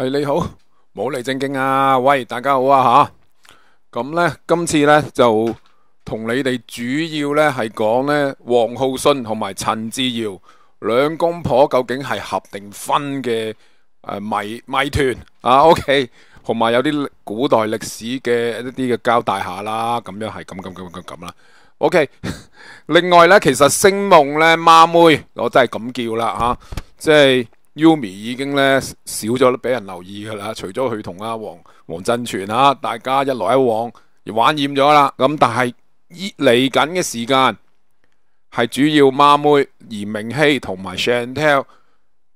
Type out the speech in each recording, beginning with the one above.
系你好，冇嚟正經啊！喂，大家好啊吓，咁呢，今次呢，就同你哋主要呢係講呢黃浩信同埋陳志堯兩公婆究竟係合定分嘅誒謎謎團啊？OK，同埋有啲古代歷史嘅一啲嘅交代下啦，咁樣係咁咁咁咁咁啦。OK，另外呢，其實星夢呢，孖妹，我真係咁叫啦吓，即係。Yumi 已經咧少咗俾人留意噶啦，除咗佢同阿黃黃振全啊，大家一來一往玩厭咗啦。咁但係嚟緊嘅時間係主要孖妹嚴明熙同埋 Chantel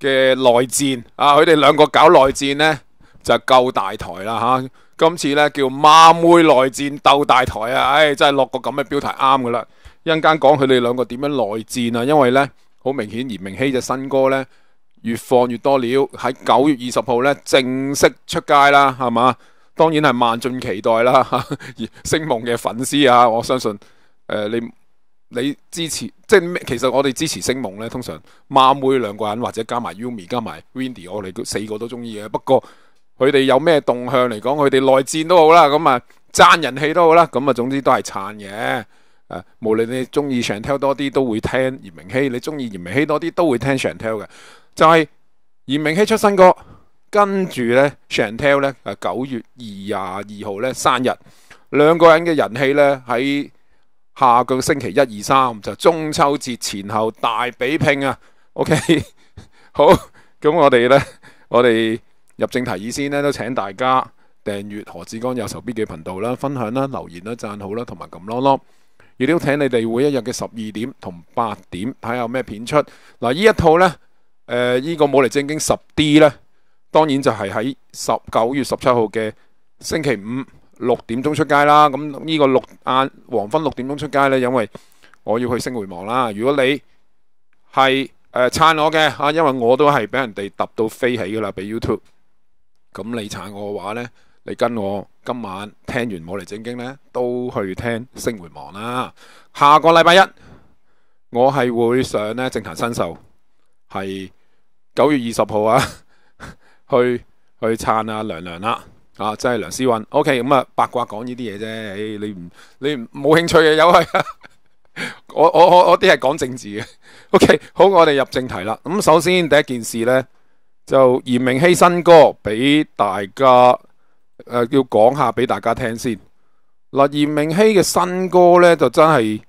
嘅內戰啊，佢哋兩個搞內戰呢，就夠大台啦吓、今次呢，叫孖妹內戰鬥大台啊，唉、真係落個咁嘅標題啱噶啦。一陣間講佢哋兩個點樣內戰啊，因為呢，好明顯嚴明熙隻新歌呢。越放越多料，喺九月二十號咧正式出街啦，係嘛？當然係萬眾期待啦。星夢嘅粉絲啊，我相信誒、你你支持即係其實我哋支持星夢咧，通常孖妹兩個人或者加埋 Yumi 加埋 Windy，我哋四個都中意嘅。不過佢哋有咩動向嚟講，佢哋內戰都好啦，咁啊爭人氣都好啦，咁啊總之都係撐嘅。誒、呃，無論你中意 chanel 多啲，都會聽嚴明熙；你中意嚴明熙多啲，都會聽 Chantel 嘅。就係嚴明熙出新歌，跟住呢 chanel 呢，誒九月二廿二號呢生日，兩個人嘅人氣呢，喺下個星期一二三就中秋節前後大比拼啊！OK，好，咁我哋呢，我哋入正題以先呢，都請大家訂閱何志剛有仇必記頻道啦，分享啦，留言啦，讚好啦，同埋撳囉囉，亦都請你哋每一日嘅十二點同八點睇下有咩片出。嗱，呢一套呢。誒，呢、呃這個冇嚟正經十 D 呢，當然就係喺十九月十七號嘅星期五六點鐘出街啦。咁呢個六晏黃昏六點鐘出街呢，因為我要去星匯網啦。如果你係誒撐我嘅吓，因為我都係俾人哋揼到飛起噶啦，俾 YouTube。咁你撐我嘅話呢，你跟我今晚聽完冇嚟正經呢，都去聽星回望啦。下個禮拜一我係會上呢政壇新秀。係九月二十號啊，去去撐阿娘娘啦，啊，真係梁思韻。OK，咁啊八卦講呢啲嘢啫，你唔你冇興趣嘅有係，我我我我啲係講政治嘅。OK，好，我哋入正題啦。咁首先第一件事呢，就嚴明熙新歌俾大家、呃，要講下俾大家聽先。嗱，严明熙嘅新歌呢，就真係。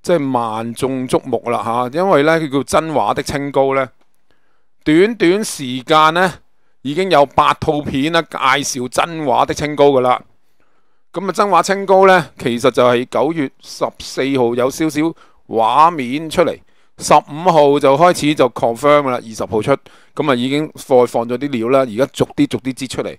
即係萬眾矚目啦吓，因為呢，佢叫真話的清高呢，短短時間呢，已經有八套片啦介紹真話的清高噶啦。咁啊，真話清高呢，其實就係九月十四號有少少畫面出嚟，十五號就開始就 confirm 啦，二十號出，咁啊已經放放咗啲料啦，而家逐啲逐啲擠出嚟。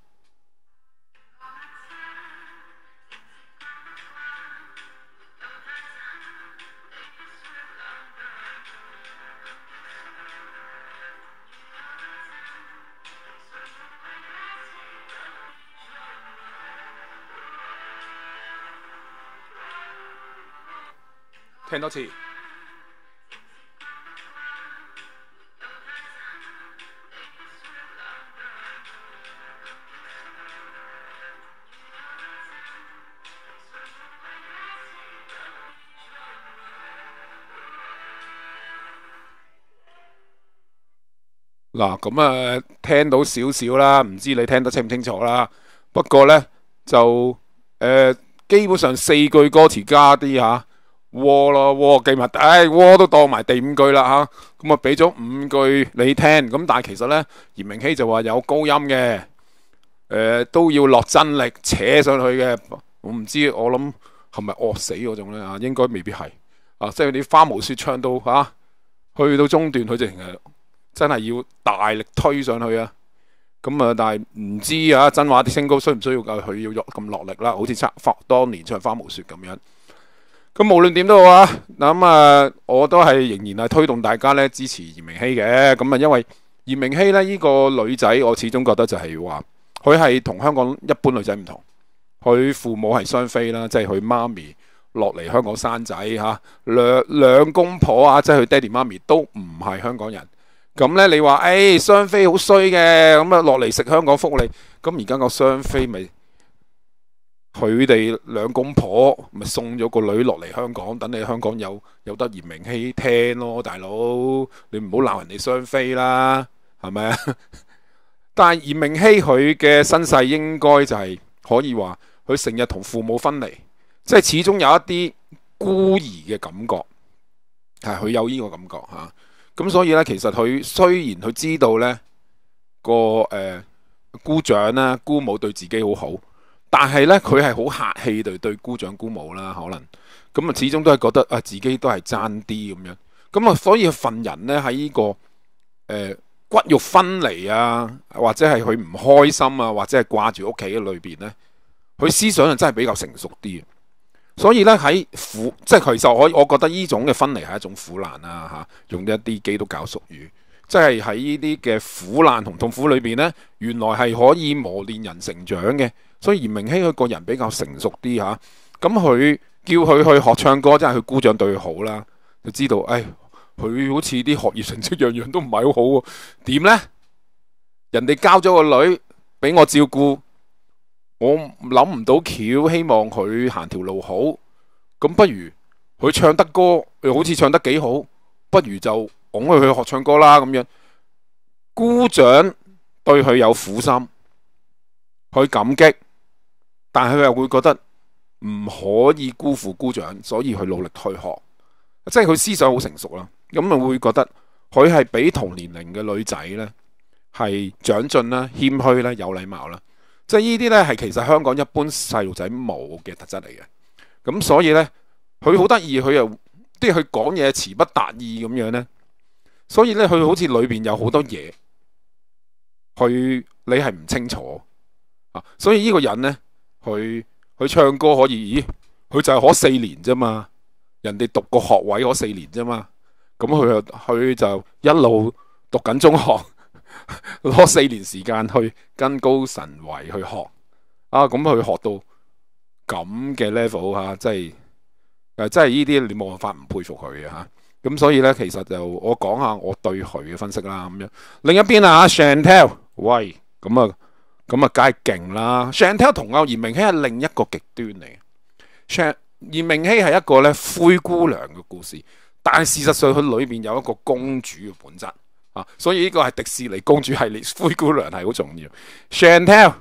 聽多次。嗱，咁啊，聽到少少啦，唔知你聽得清唔清楚啦。不過呢，就、基本上四句歌詞加啲吓，喎咯喎記埋，唉，喎都當埋第五句啦吓。咁啊，俾咗五句你聽。咁但係其實呢，嚴明熙就話有高音嘅，诶、都要落真力扯上去嘅。我唔知，我諗係咪惡死嗰種呢？啊？應該未必係啊，即係啲花无雪唱到吓、去到中段佢淨係。真係要大力推上去啊！咁啊，但係唔知啊，真話啲升高需唔需要佢要咁落力啦？好似唱花當年唱花无雪咁樣。咁無論點都好啊，咁啊，我都係仍然係推動大家咧支持嚴明熙嘅。咁啊，因為嚴明熙咧呢個女仔，我始終覺得就係話佢係同香港一般女仔唔同。佢父母係雙非啦，即係佢媽咪落嚟香港生仔嚇，兩兩公婆啊，即係佢爹哋媽咪都唔係香港人。咁咧，你話誒雙非好衰嘅，咁啊落嚟食香港福利，咁而家個雙非咪佢哋兩公婆咪送咗個女落嚟香港，等你香港有有得严明熙聽咯，大佬，你唔好鬧人哋雙非啦，係咪啊？但系严明熙佢嘅身世應該就係可以話，佢成日同父母分離，即係始終有一啲孤兒嘅感覺，係佢有呢個感覺吓。咁所以咧，其實佢雖然佢知道咧個誒、呃、姑丈啦、姑母對自己好好，但係咧佢係好客氣對對姑丈姑母啦，可能咁啊，始終都係覺得啊自己都係爭啲咁樣。咁啊，所以份人咧喺呢個誒、骨肉分離啊，或者係佢唔開心啊，或者係掛住屋企嘅裏邊咧，佢思想啊真係比較成熟啲。所以咧喺苦，即係其實我我覺得呢種嘅分離係一種苦難啊吓，用一啲基督教俗語，即係喺呢啲嘅苦難同痛苦裏邊呢，原來係可以磨練人成長嘅。所以嚴明熙佢個人比較成熟啲吓，咁佢叫佢去學唱歌，即係佢姑丈對佢好啦，就知道，誒，佢好似啲學業成績樣樣都唔係好好，點呢？人哋交咗個女俾我照顧。我諗唔到橋，希望佢行條路好，咁不如佢唱得歌又好似唱得幾好，不如就拱佢去學唱歌啦咁樣。姑丈對佢有苦心，佢感激，但系佢又會覺得唔可以辜負姑丈，所以佢努力去學，即係佢思想好成熟啦。咁啊會覺得佢係比同年齡嘅女仔呢係長進啦、謙虛啦、有禮貌啦。即係呢啲呢，係其實香港一般細路仔冇嘅特質嚟嘅。咁所以呢，佢好得意，佢又即係佢講嘢詞不達意咁樣呢。所以呢，佢好似裏邊有好多嘢，佢你係唔清楚啊。所以呢個人呢，佢佢唱歌可以，咦？佢就係可四年啫嘛。人哋讀個學位可四年啫嘛。咁佢佢就一路讀緊中學。攞四年時間去跟高神維去學啊，咁佢學到咁嘅 level 吓，即係誒，即係呢啲你冇辦法唔佩服佢嘅吓。咁所以咧，其實就我講下我對佢嘅分析啦。咁樣另一邊啊，Chantelle，喂，咁啊，咁啊，梗係勁啦。Chantel 同阿嚴明熙係另一個極端嚟嘅。Chant 嚴明熙係一個咧灰姑娘嘅故事，但係事實上佢裏邊有一個公主嘅本質。啊，所以呢個係迪士尼公主系列，灰姑娘係好重要。Chantelle，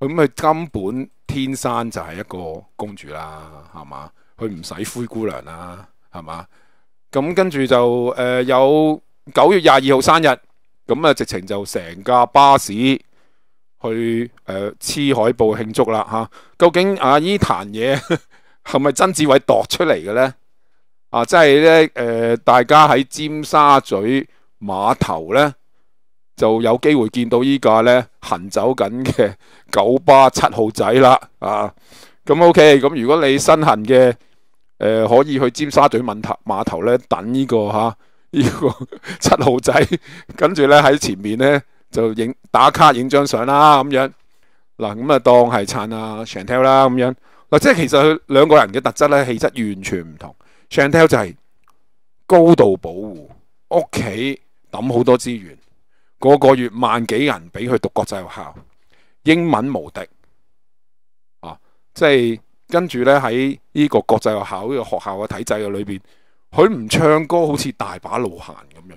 咁佢根本天生就係一個公主啦，係嘛？佢唔使灰姑娘啦，係嘛？咁跟住就誒、有九月廿二號生日，咁啊直情就成架巴士去誒黐、海報慶祝啦吓、究竟啊呢壇嘢 係咪曾志偉度出嚟嘅咧？啊，即係咧誒，大家喺尖沙咀。碼頭呢，就有機會見到依架咧行走緊嘅 九巴七號仔啦，啊，咁 OK，咁如果你身痕嘅，誒、可以去尖沙咀碼頭碼頭呢等呢、這個吓呢、啊這個七號仔，跟住呢喺前面呢就影打卡影張相啦，咁樣嗱，咁啊當係撐阿 Chantel 啦，咁樣嗱，即係其實佢兩個人嘅特質呢，氣質完全唔同 Chantel 就係高度保護屋企。抌好多資源，個個月萬幾人俾佢讀國際學校，英文無敵啊！即係跟住呢，喺呢個國際學校呢個學校嘅體制嘅裏邊，佢唔唱歌好似大把路行咁樣。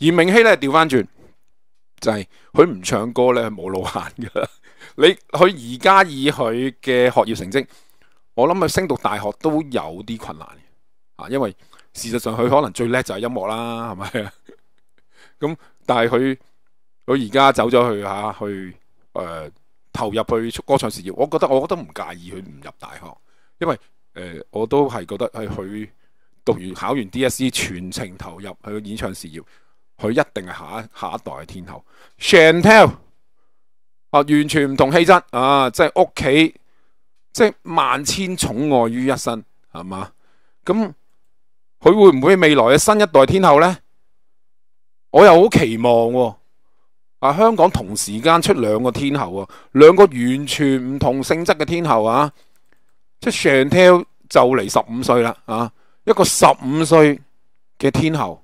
而明熙呢，調翻轉，就係佢唔唱歌呢，冇路行噶。你佢而家以佢嘅學業成績，我諗佢升讀大學都有啲困難啊！因為事實上佢可能最叻就係音樂啦，係咪？咁，但係佢佢而家走咗去吓，去诶、投入去歌唱事業。我覺得我覺得唔介意佢唔入大學，因為誒、呃、我都係覺得系佢讀完考完 DSE 全程投入去演唱事業，佢一定係下一下一代嘅天后。Chantelle 啊，完全唔同氣質啊，即系屋企即係萬千寵愛於一身，係嘛？咁佢會唔會未來嘅新一代天后呢？我又好期望喎，啊，香港同時間出兩個天后啊，兩個完全唔同性質嘅天后啊，即系 Chantelle 就嚟十五歲啦啊，一個十五歲嘅天后，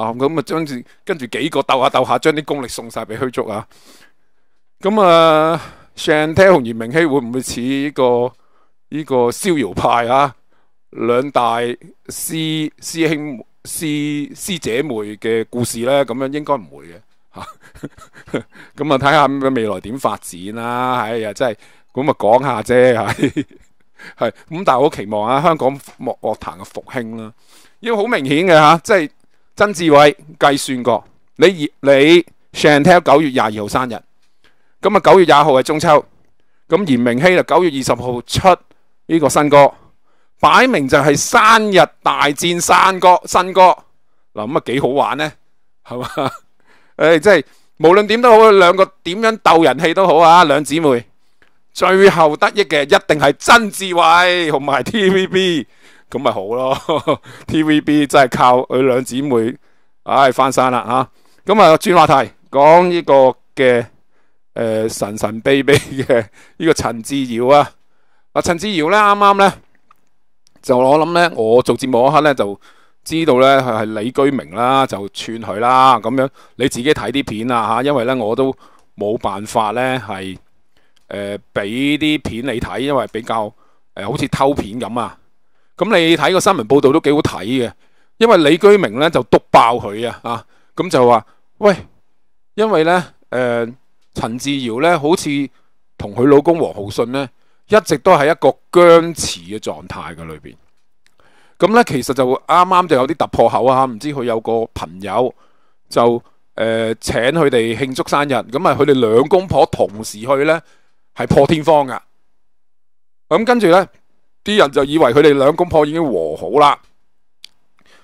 啊，咁啊將住跟住幾個鬥下鬥下，將啲功力送晒俾虛竹啊，咁啊，Chantelle 同嚴明熙會唔會似呢個呢、這個逍遙派啊？兩大師師兄師師姐妹嘅故事呢，咁樣應該唔會嘅吓。咁啊，睇下未來點發展啦。哎呀，真係咁啊，講下啫，係係咁。但係我期望啊，香港樂樂壇嘅復興啦，要好明顯嘅吓，即係曾志偉計算過，你你 Chantel 九月廿二號生日，咁啊九月廿號係中秋，咁嚴明熙就九月二十號出呢個新歌。擺明就係生日大戰山歌新歌嗱，咁啊幾好玩呢？係嘛？誒、即係無論點都好，兩個點樣鬥人氣都好啊！兩姊妹最後得益嘅一定係曾志偉同埋 TVB，咁咪好咯？TVB 真係靠佢兩姊妹，唉、哎，翻山啦吓！咁啊，轉話題講呢個嘅诶、神神秘秘嘅 呢個陳志瑤啊！啊，陳志瑤咧，啱啱咧。就我諗咧，我做節目嗰刻咧，就知道咧係李居明啦，就串佢啦咁樣。你自己睇啲片啊吓，因為咧我都冇辦法咧係誒俾啲片你睇，因為比較誒、呃、好似偷片咁啊。咁你睇個新聞報道都幾好睇嘅，因為李居明咧就督爆佢啊啊，咁就話喂，因為咧誒、呃、陳自瑤咧好似同佢老公王浩信咧。一直都系一個僵持嘅狀態嘅裏邊，咁呢，其實就啱啱就有啲突破口啊！唔知佢有個朋友就诶、呃、請佢哋慶祝生日，咁啊佢哋兩公婆同時去呢，係破天荒噶，咁跟住呢啲人就以為佢哋兩公婆已經和好啦，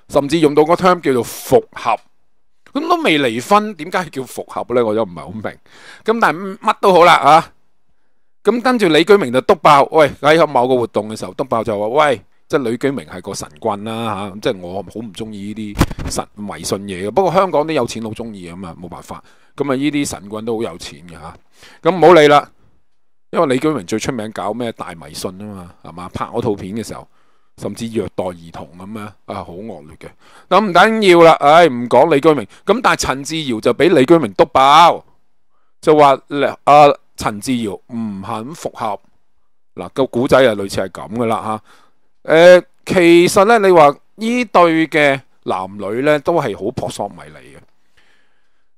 甚至用到個 term 叫做復合，咁都未離婚，點解叫復合呢？我都唔係好明，咁但係乜都好啦啊！咁跟住李居明就督爆，喂喺某個活動嘅時候督爆就話，喂，即係李居明係個神棍啦吓，即係我好唔中意呢啲神迷信嘢嘅。不過香港啲有錢佬中意啊嘛，冇辦法。咁啊，呢啲神棍都好有錢嘅吓。咁唔好理啦，因為李居明最出名搞咩大迷信啊嘛，系嘛？拍嗰套片嘅時候，甚至虐待兒童咁啊，啊好惡劣嘅。咁唔緊要啦，唉，唔講李居明。咁但係陳志瑤就俾李居明督爆，就話啊。陳志瑤唔肯复合，嗱、個古仔啊，類似係咁噶啦吓。誒，其實咧，你話呢對嘅男女咧，都係好撲朔迷離嘅。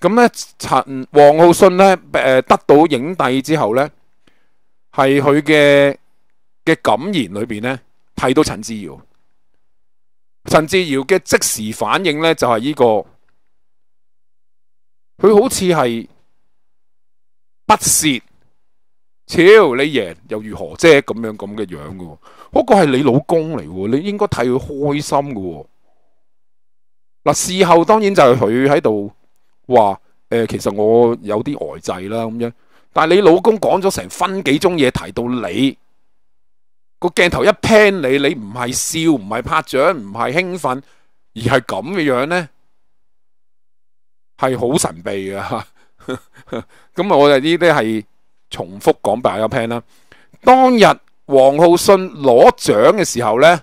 咁咧陳王浩信咧誒得到影帝之後咧，係佢嘅嘅感言裏邊咧睇到陳志瑤，陳志瑤嘅即時反應咧就係呢個，佢好似係不屑。超你贏又如何啫？咁樣咁嘅樣嘅，嗰、嗰個係你老公嚟嘅，你應該替佢開心嘅。嗱，事後當然就係佢喺度話誒，其實我有啲呆滯啦咁樣。但係你老公講咗成分幾鐘嘢，提到你個鏡頭一 pan 你，你唔係笑，唔係拍掌，唔係興奮，而係咁嘅樣咧，係好神秘嘅吓。咁我哋呢啲係。重複講白一 plan 啦。當日王浩信攞獎嘅時候呢，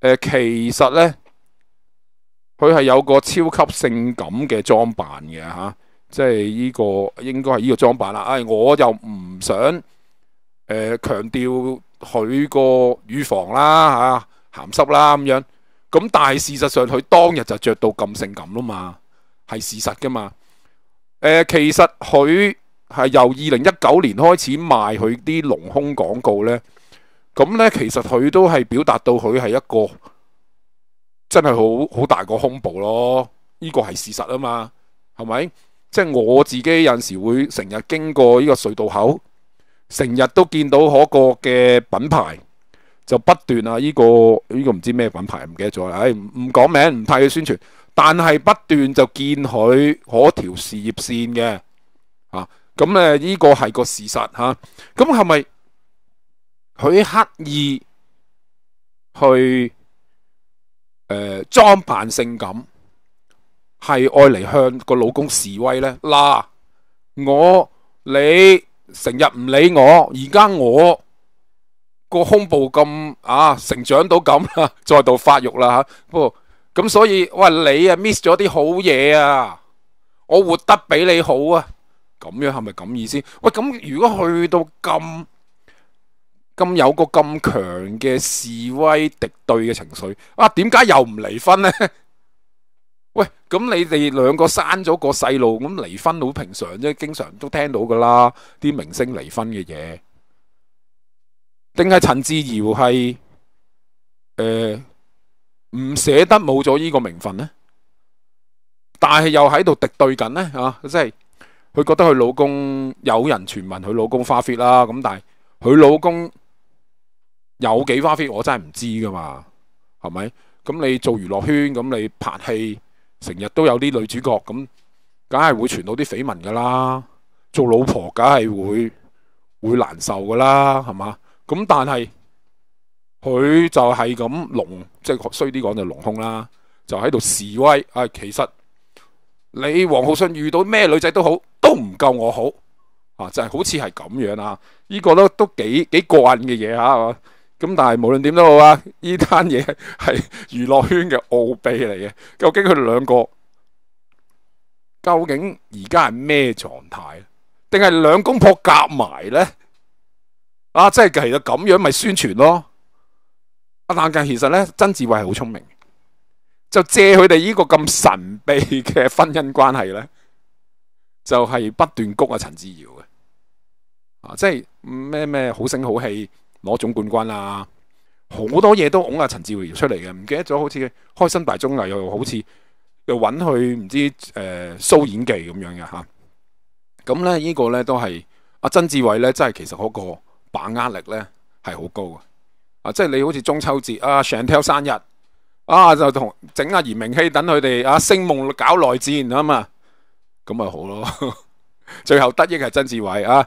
誒、其實呢，佢係有個超級性感嘅裝扮嘅吓、即係呢、這個應該係呢個裝扮啦。唉、哎，我又唔想誒強調佢個乳房啦吓鹹濕啦咁樣，咁但係事實上佢當日就着到咁性感啦嘛，係事實噶嘛。誒、呃，其實佢係由二零一九年開始賣佢啲隆胸廣告呢。咁呢，其實佢都係表達到佢係一個真係好好大個胸部咯，呢個係事實啊嘛，係咪？即系我自己有陣時會成日經過呢個隧道口。成日都見到嗰個嘅品牌就不斷啊！呢個呢个唔知咩品牌，唔記得咗啦。唉，唔唔講名，唔派佢宣傳，但係不斷就見佢嗰條事業線嘅啊。咁誒，呢個係個事實嚇。咁係咪佢刻意去誒裝扮性感，係愛嚟向個老公示威呢？嗱，我你。成日唔理我，而家我個胸部咁啊，成長到咁，再度發育啦吓。不过咁所以，喂你啊 miss 咗啲好嘢啊，我活得比你好啊。咁樣係咪咁意思？喂，咁如果去到咁咁有個咁強嘅示威敵對嘅情緒，啊，點解又唔離婚呢？喂，咁你哋兩個生咗個細路，咁離婚好平常啫，經常都聽到噶啦，啲明星離婚嘅嘢。定係陳自瑤係誒唔捨得冇咗呢個名分呢？但係又喺度敵對緊呢？啊！即系佢覺得佢老公有人傳聞佢老公花 fit 啦，咁但係佢老公有幾花 fit，我真係唔知噶嘛，係咪？咁你做娛樂圈，咁你拍戲。成日都有啲女主角咁，梗係會傳到啲緋聞噶啦。做老婆梗係會會難受噶啦，係嘛？咁但係佢就係咁隆，即係衰啲講就隆胸啦，就喺度示威。啊，其實你王浩信遇到咩女仔都好，都唔夠我好啊！就係好似係咁樣啊！呢個都都幾幾過癮嘅嘢吓。咁但係無論點都好啊，呢單嘢 係娛樂圈嘅奧秘嚟嘅。究竟佢哋兩個究竟而家係咩狀態？定係兩公婆夾埋呢？啊，即係其實咁樣咪宣傳咯。啊，但係其實呢，曾志偉係好聰明，就借佢哋呢個咁神秘嘅婚姻關係呢，就係、是、不斷谷阿陳自瑤嘅。啊，即係咩咩好聲好氣。攞總冠軍啊！好多嘢都拱阿陳自瑤出嚟嘅，唔記得咗好似開心大綜藝又好似又揾佢唔知誒 show、呃、演技咁樣嘅吓。咁、咧呢、這個咧都係阿曾志偉咧，真係其實嗰個把握力咧係好高嘅。啊，即係你好似中秋節啊，Chantel 生日啊，就同整阿嚴明熙等佢哋啊星夢搞內戰啊嘛，咁咪好咯。最後得益係曾志偉啊！